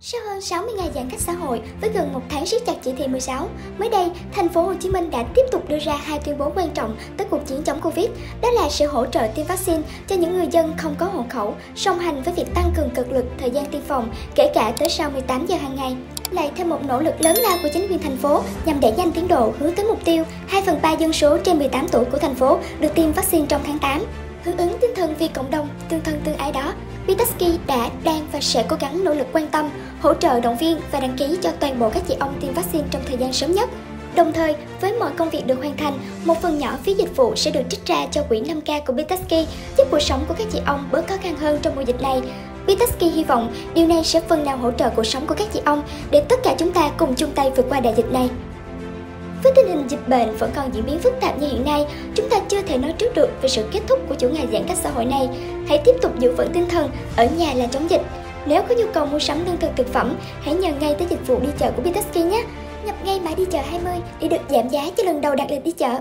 Sau hơn 60 ngày giãn cách xã hội với gần một tháng siết chặt chỉ thị 16, mới đây, thành phố Hồ Chí Minh đã tiếp tục đưa ra hai tuyên bố quan trọng tới cuộc chiến chống Covid, đó là sự hỗ trợ tiêm vaccine cho những người dân không có hộ khẩu, song hành với việc tăng cường cực lực thời gian tiêm phòng, kể cả tới sau 18 giờ hàng ngày. Lại thêm một nỗ lực lớn lao của chính quyền thành phố nhằm đẩy nhanh tiến độ hướng tới mục tiêu 2 phần 3 dân số trên 18 tuổi của thành phố được tiêm vaccine trong tháng 8. Hưởng ứng tinh thần vì cộng đồng, tương thân tương ái đó, Vitaski đã, đang và sẽ cố gắng nỗ lực quan tâm, hỗ trợ động viên và đăng ký cho toàn bộ các chị ông tiêm vaccine trong thời gian sớm nhất. Đồng thời, với mọi công việc được hoàn thành, một phần nhỏ phí dịch vụ sẽ được trích ra cho quỹ 5K của Bitaski, giúp cuộc sống của các chị ông bớt khó khăn hơn trong mùa dịch này. Bitaski hy vọng điều này sẽ phần nào hỗ trợ cuộc sống của các chị ông để tất cả chúng ta cùng chung tay vượt qua đại dịch này. Với tình hình dịch bệnh vẫn còn diễn biến phức tạp như hiện nay, chúng ta chưa thể nói trước được về sự kết thúc của chủ ngày giãn cách xã hội này. Hãy tiếp tục giữ vững tinh thần, ở nhà là chống dịch. Nếu có nhu cầu mua sắm lương thực thực phẩm, hãy nhờ ngay tới dịch vụ đi chợ của Bitexky nhé. Nhập ngay mã đi chợ 20 để được giảm giá cho lần đầu đặt lịch đi chợ.